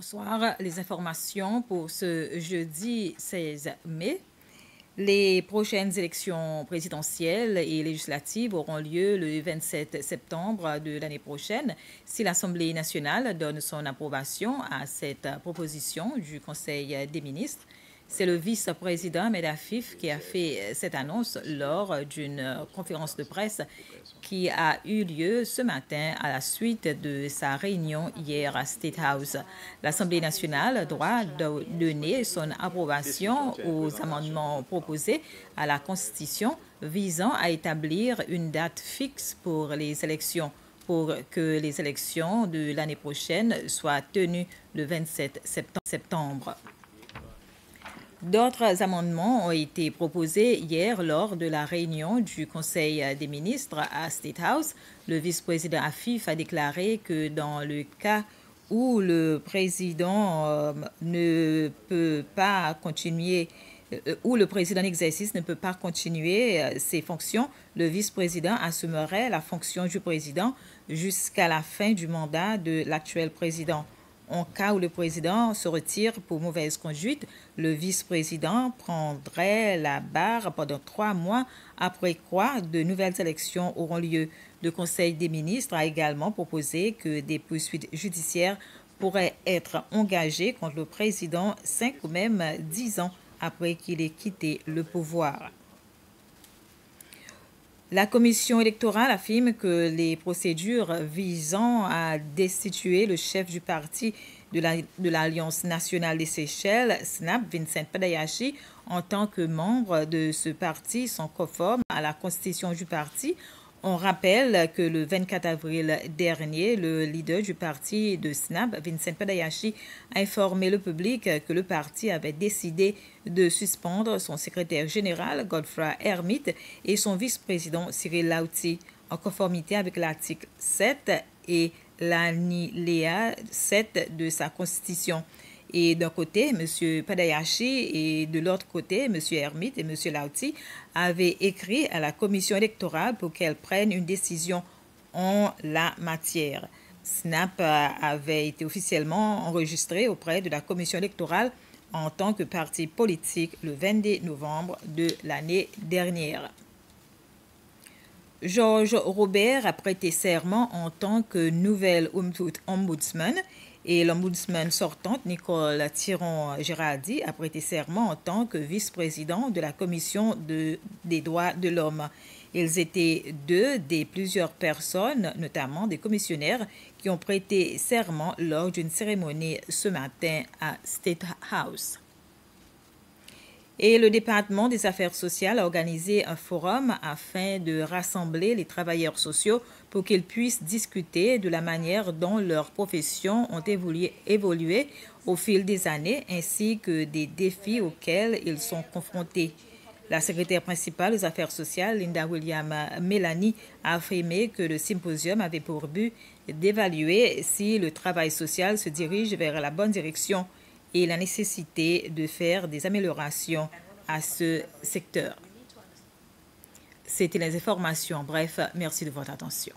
Bonsoir. Les informations pour ce jeudi 16 mai. Les prochaines élections présidentielles et législatives auront lieu le 27 septembre de l'année prochaine si l'Assemblée nationale donne son approbation à cette proposition du Conseil des ministres. C'est le vice-président Medafif qui a fait cette annonce lors d'une conférence de presse qui a eu lieu ce matin à la suite de sa réunion hier à State House. L'Assemblée nationale doit donner son approbation aux amendements proposés à la Constitution visant à établir une date fixe pour les élections pour que les élections de l'année prochaine soient tenues le 27 septembre. D'autres amendements ont été proposés hier lors de la réunion du Conseil des ministres à State House. Le vice-président Afif a déclaré que dans le cas où le président euh, ne peut pas continuer euh, le président d'exercice ne peut pas continuer euh, ses fonctions, le vice-président assumerait la fonction du président jusqu'à la fin du mandat de l'actuel président. En cas où le président se retire pour mauvaise conduite, le vice-président prendrait la barre pendant trois mois après quoi de nouvelles élections auront lieu. Le Conseil des ministres a également proposé que des poursuites judiciaires pourraient être engagées contre le président cinq ou même dix ans après qu'il ait quitté le pouvoir. La commission électorale affirme que les procédures visant à destituer le chef du parti de l'Alliance nationale des Seychelles, SNAP, Vincent Padayashi, en tant que membre de ce parti sont conformes à la constitution du parti on rappelle que le 24 avril dernier, le leader du parti de SNAP, Vincent Padayashi, a informé le public que le parti avait décidé de suspendre son secrétaire général, Godfrey Hermite, et son vice-président, Cyril Lauti, en conformité avec l'article 7 et l'alinéa 7 de sa constitution. Et d'un côté, M. Padayashi et de l'autre côté, M. Hermite et M. Lauti avaient écrit à la commission électorale pour qu'elle prenne une décision en la matière. SNAP avait été officiellement enregistré auprès de la commission électorale en tant que parti politique le 22 novembre de l'année dernière. Georges Robert a prêté serment en tant que nouvelle ombudsman et l'ombudsman sortante, Nicole Thiron-Girardi, a prêté serment en tant que vice-président de la Commission des droits de l'homme. Ils étaient deux des plusieurs personnes, notamment des commissionnaires, qui ont prêté serment lors d'une cérémonie ce matin à State House. Et le département des affaires sociales a organisé un forum afin de rassembler les travailleurs sociaux pour qu'ils puissent discuter de la manière dont leurs professions ont évolué, au fil des années ainsi que des défis auxquels ils sont confrontés. La secrétaire principale aux affaires sociales, Linda William Mélanie, a affirmé que le symposium avait pour but d'évaluer si le travail social se dirige vers la bonne direction et la nécessité de faire des améliorations à ce secteur. C'était les informations. Bref, merci de votre attention.